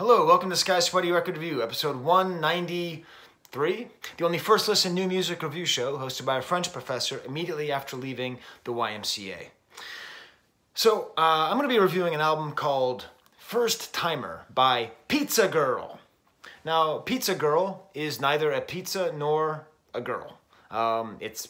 Hello, welcome to Skye Sweaty Record Review, episode 193, the only first listen new music review show hosted by a French professor immediately after leaving the YMCA. So, uh, I'm going to be reviewing an album called First Timer by Pizza Girl. Now, Pizza Girl is neither a pizza nor a girl. Um, it's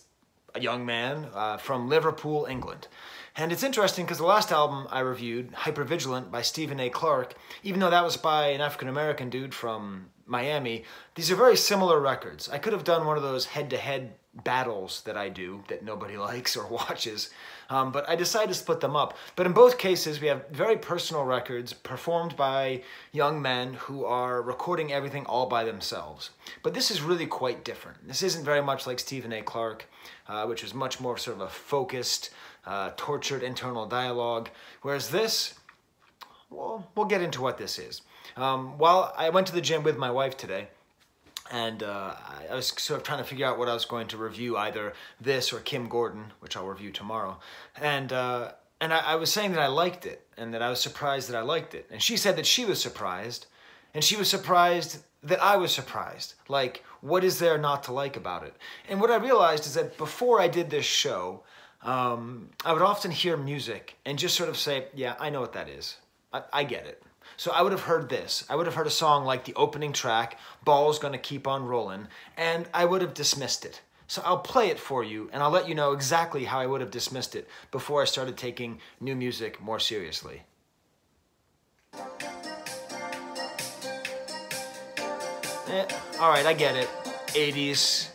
a young man uh, from Liverpool, England. And it's interesting because the last album I reviewed, Hypervigilant by Stephen A. Clark, even though that was by an African American dude from Miami, these are very similar records. I could have done one of those head to head battles that I do that nobody likes or watches, um, but I decided to split them up. But in both cases, we have very personal records performed by young men who are recording everything all by themselves. But this is really quite different. This isn't very much like Stephen A. Clark, uh, which was much more sort of a focused, uh, tortured internal dialogue, whereas this, well, we'll get into what this is. Um, while I went to the gym with my wife today, and uh, I was sort of trying to figure out what I was going to review, either this or Kim Gordon, which I'll review tomorrow. And uh, and I, I, was saying that I liked it, and that I was surprised that I liked it. And she said that she was surprised, and she was surprised that I was surprised. Like, what is there not to like about it? And what I realized is that before I did this show, um, I would often hear music and just sort of say, yeah, I know what that is. I, I get it. So I would have heard this. I would have heard a song like the opening track, Ball's Gonna Keep On Rolling, and I would have dismissed it. So I'll play it for you, and I'll let you know exactly how I would have dismissed it before I started taking new music more seriously. Eh, all right, I get it. 80s.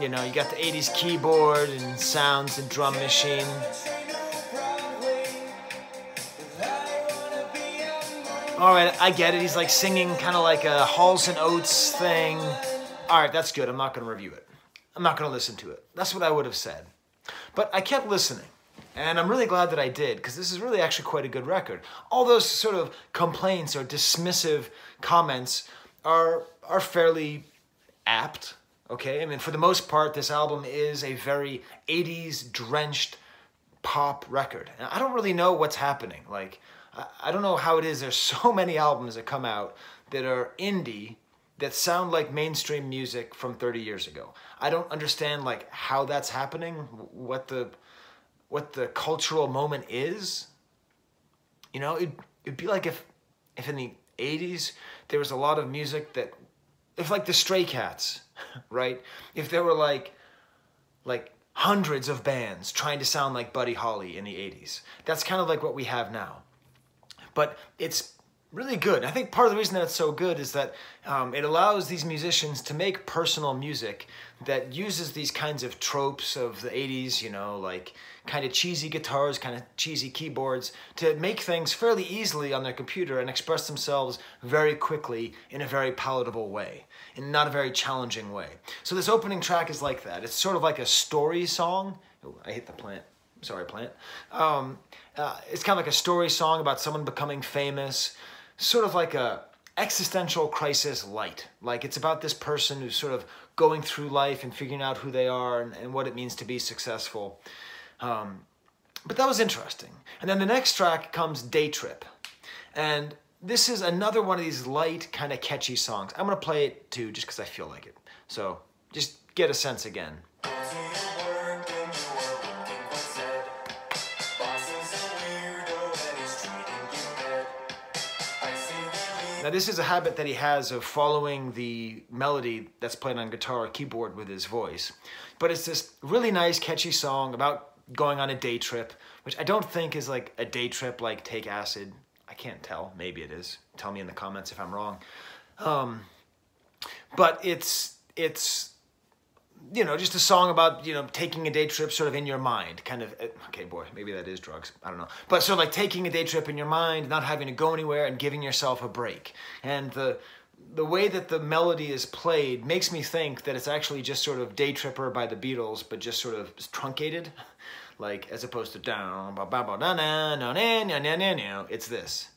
You know, you got the 80s keyboard and sounds and drum machine. All right, I get it. He's like singing kind of like a Halls and Oates thing. All right, that's good. I'm not going to review it. I'm not going to listen to it. That's what I would have said. But I kept listening. And I'm really glad that I did because this is really actually quite a good record. All those sort of complaints or dismissive comments are are fairly apt. Okay, I mean for the most part, this album is a very '80s drenched pop record, and I don't really know what's happening. Like I don't know how it is. There's so many albums that come out that are indie that sound like mainstream music from 30 years ago. I don't understand like how that's happening, what the what the cultural moment is. You know, it it'd be like if if in the 80s there was a lot of music that if like the Stray Cats, right? If there were like like hundreds of bands trying to sound like Buddy Holly in the 80s. That's kind of like what we have now but it's really good. I think part of the reason that it's so good is that um, it allows these musicians to make personal music that uses these kinds of tropes of the 80s, you know, like kind of cheesy guitars, kind of cheesy keyboards, to make things fairly easily on their computer and express themselves very quickly in a very palatable way, in not a very challenging way. So this opening track is like that. It's sort of like a story song. Oh, I hit the plant sorry, plant. Um, uh, it's kind of like a story song about someone becoming famous, sort of like a existential crisis light. Like it's about this person who's sort of going through life and figuring out who they are and, and what it means to be successful. Um, but that was interesting. And then the next track comes Day Trip. And this is another one of these light, kind of catchy songs. I'm going to play it too, just because I feel like it. So just get a sense again. Now, this is a habit that he has of following the melody that's played on guitar or keyboard with his voice. But it's this really nice, catchy song about going on a day trip, which I don't think is like a day trip like Take Acid. I can't tell. Maybe it is. Tell me in the comments if I'm wrong. Um, but it's it's you know, just a song about, you know, taking a day trip sort of in your mind, kind of, okay, boy, maybe that is drugs, I don't know. But sort of like taking a day trip in your mind, not having to go anywhere and giving yourself a break. And the, the way that the melody is played makes me think that it's actually just sort of Day Tripper by the Beatles, but just sort of truncated, like as opposed to down, ba ba ba na na na na na na na. It's this.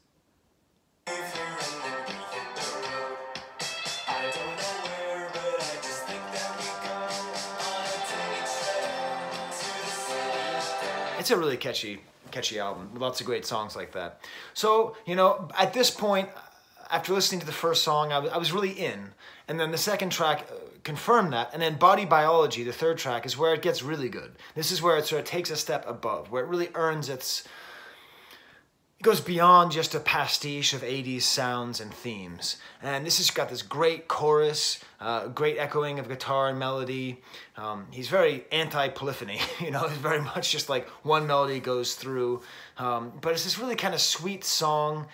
It's a really catchy, catchy album. Lots of great songs like that. So, you know, at this point, after listening to the first song, I was, I was really in. And then the second track uh, confirmed that. And then Body Biology, the third track, is where it gets really good. This is where it sort of takes a step above, where it really earns its. It goes beyond just a pastiche of 80s sounds and themes. And this has got this great chorus, uh, great echoing of guitar and melody. Um, he's very anti-polyphony, you know, it's very much just like one melody goes through. Um, but it's this really kind of sweet song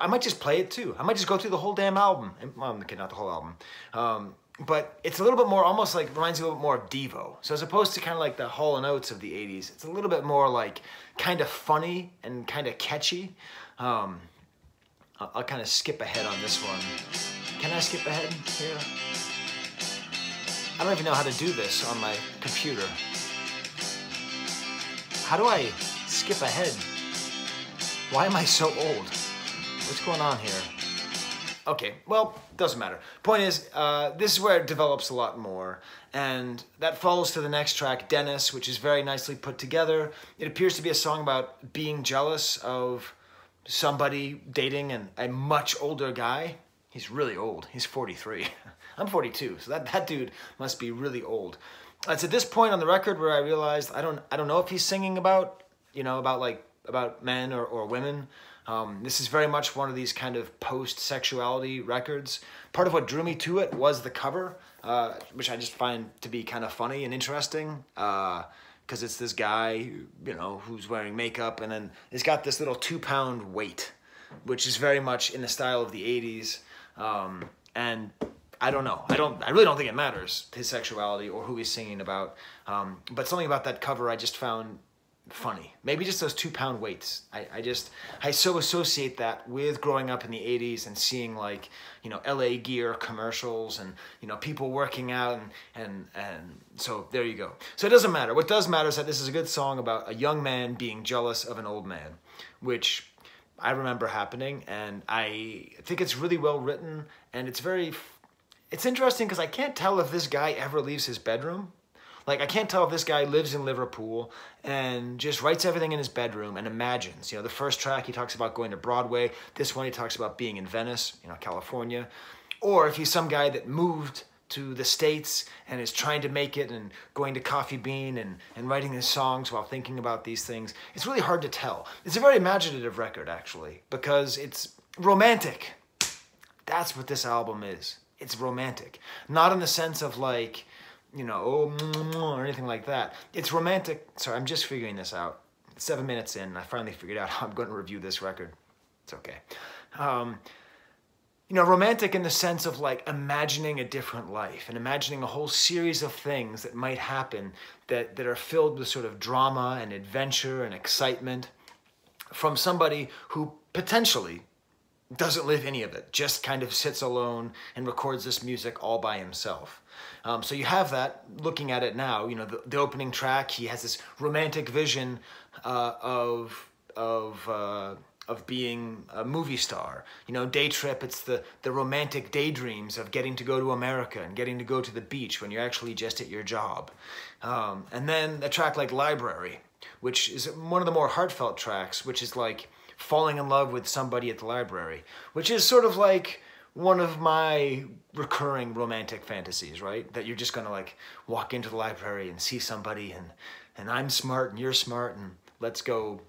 I might just play it too. I might just go through the whole damn album. Okay, not the whole album. Um, but it's a little bit more, almost like, reminds me a little bit more of Devo. So as opposed to kind of like the Hall & Oates of the 80s, it's a little bit more like kind of funny and kind of catchy. Um, I'll, I'll kind of skip ahead on this one. Can I skip ahead here? I don't even know how to do this on my computer. How do I skip ahead? Why am I so old? What's going on here? Okay, well, doesn't matter. Point is, uh, this is where it develops a lot more. And that follows to the next track, Dennis, which is very nicely put together. It appears to be a song about being jealous of somebody dating an, a much older guy. He's really old. He's 43. I'm 42, so that, that dude must be really old. It's at this point on the record where I realized I don't I don't know if he's singing about, you know, about like about men or, or women. Um, this is very much one of these kind of post-sexuality records. Part of what drew me to it was the cover, uh, which I just find to be kind of funny and interesting. Because uh, it's this guy, you know, who's wearing makeup and then he's got this little two-pound weight, which is very much in the style of the 80s. Um, and I don't know. I don't. I really don't think it matters his sexuality or who he's singing about. Um, but something about that cover I just found funny. Maybe just those two pound weights. I, I just, I so associate that with growing up in the 80s and seeing like, you know, LA gear commercials and, you know, people working out and, and, and so there you go. So it doesn't matter. What does matter is that this is a good song about a young man being jealous of an old man, which I remember happening and I think it's really well written and it's very, it's interesting because I can't tell if this guy ever leaves his bedroom like, I can't tell if this guy lives in Liverpool and just writes everything in his bedroom and imagines. You know, the first track he talks about going to Broadway. This one he talks about being in Venice, you know, California. Or if he's some guy that moved to the States and is trying to make it and going to Coffee Bean and, and writing his songs while thinking about these things. It's really hard to tell. It's a very imaginative record, actually, because it's romantic. That's what this album is. It's romantic. Not in the sense of like, you know, oh, or anything like that. It's romantic. Sorry, I'm just figuring this out. Seven minutes in, I finally figured out how I'm going to review this record. It's okay. Um, you know, romantic in the sense of like imagining a different life and imagining a whole series of things that might happen that, that are filled with sort of drama and adventure and excitement from somebody who potentially doesn't live any of it, just kind of sits alone and records this music all by himself. Um, so you have that looking at it now, you know, the, the opening track, he has this romantic vision uh, of, of, uh, of being a movie star. You know, Day Trip, it's the, the romantic daydreams of getting to go to America and getting to go to the beach when you're actually just at your job. Um, and then a track like Library, which is one of the more heartfelt tracks, which is like falling in love with somebody at the library, which is sort of like one of my recurring romantic fantasies, right? That you're just gonna like walk into the library and see somebody and and I'm smart and you're smart and let's go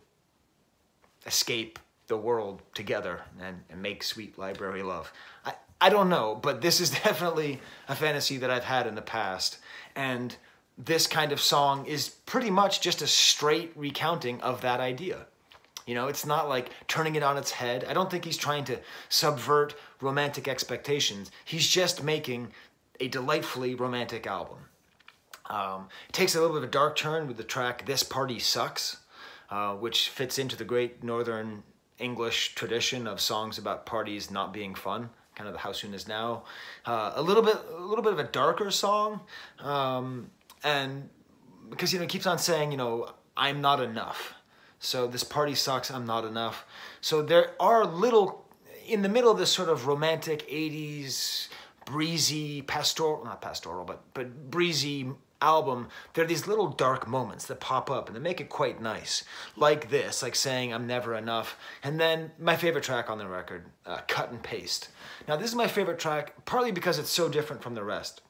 escape the world together and, and make sweet library love. I, I don't know, but this is definitely a fantasy that I've had in the past. And this kind of song is pretty much just a straight recounting of that idea. You know, it's not like turning it on its head. I don't think he's trying to subvert romantic expectations. He's just making a delightfully romantic album. Um, it takes a little bit of a dark turn with the track This Party Sucks, uh, which fits into the great Northern English tradition of songs about parties not being fun, kind of the How Soon Is Now. Uh, a little bit, a little bit of a darker song, um, and because you know, it keeps on saying, you know, I'm not enough. So this party sucks, I'm not enough. So there are little, in the middle of this sort of romantic 80s, breezy, pastoral, not pastoral, but, but breezy album, there are these little dark moments that pop up and they make it quite nice. Like this, like saying I'm never enough. And then my favorite track on the record, uh, Cut and Paste. Now this is my favorite track partly because it's so different from the rest.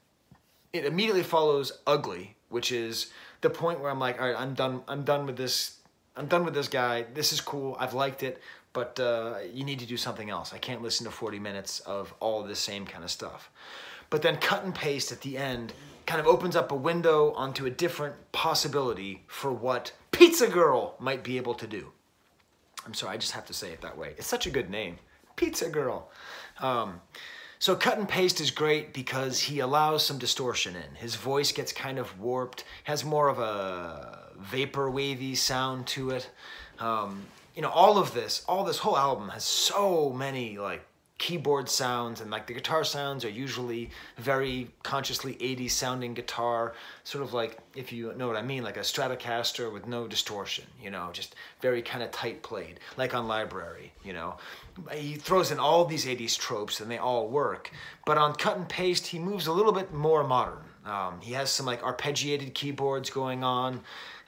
It immediately follows Ugly, which is the point where I'm like, all right, I'm done. I'm done with this. I'm done with this guy. This is cool. I've liked it, but uh, you need to do something else. I can't listen to 40 minutes of all the same kind of stuff. But then cut and paste at the end kind of opens up a window onto a different possibility for what Pizza Girl might be able to do. I'm sorry, I just have to say it that way. It's such a good name, Pizza Girl. Um, so cut and paste is great because he allows some distortion in. His voice gets kind of warped, has more of a vapor wavy sound to it. Um, you know, all of this, all this whole album has so many like keyboard sounds and like the guitar sounds are usually very consciously 80s sounding guitar sort of like if you know what i mean like a stratocaster with no distortion you know just very kind of tight played like on library you know. He throws in all these 80s tropes and they all work but on cut and paste he moves a little bit more modern. Um, he has some like arpeggiated keyboards going on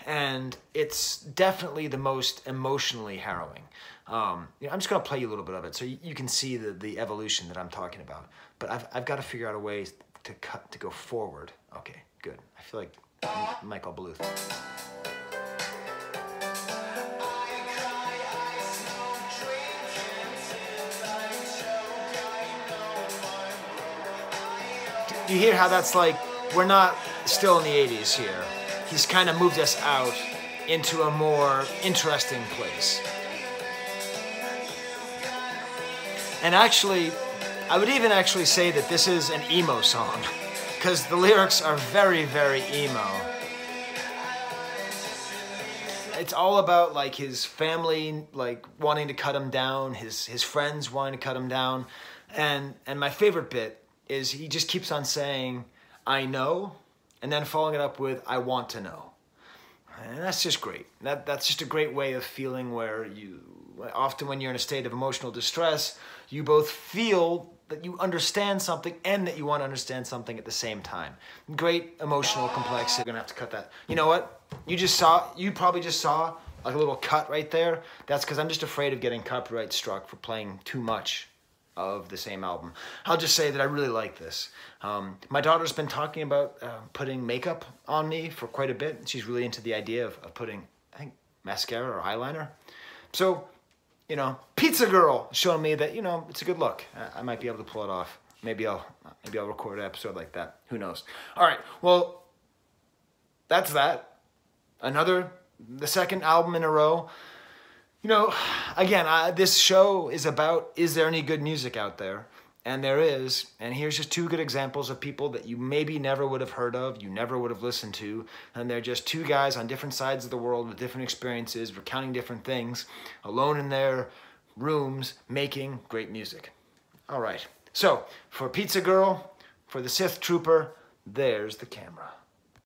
and it's definitely the most emotionally harrowing um, you know, I'm just going to play you a little bit of it so you, you, can see the, the evolution that I'm talking about. But I've, I've got to figure out a way to cut to go forward. Okay, good. I feel like Michael Bluth. You hear how that's like, we're not still in the 80s here. He's kind of moved us out into a more interesting place. And actually, I would even actually say that this is an emo song because the lyrics are very, very emo. It's all about like his family like wanting to cut him down, his his friends wanting to cut him down. And and my favorite bit is he just keeps on saying, I know, and then following it up with I want to know. And that's just great. That that's just a great way of feeling where you often when you're in a state of emotional distress, you both feel that you understand something and that you want to understand something at the same time. Great emotional complexity. You're gonna have to cut that. You know what? You just saw, you probably just saw like a little cut right there. That's because I'm just afraid of getting copyright struck for playing too much of the same album. I'll just say that I really like this. Um, my daughter's been talking about uh, putting makeup on me for quite a bit. She's really into the idea of, of putting, I think, mascara or eyeliner. So you know, Pizza Girl showing me that, you know, it's a good look. I, might be able to pull it off. Maybe I'll, maybe I'll record an episode like that. Who knows? All right, well, that's that. Another, the second album in a row. You know, again, I, this show is about, is there any good music out there? And there is, and here's just two good examples of people that you maybe never would have heard of, you never would have listened to, and they're just two guys on different sides of the world with different experiences, recounting different things, alone in their rooms, making great music. All right, so for Pizza Girl, for the Sith Trooper, there's the camera.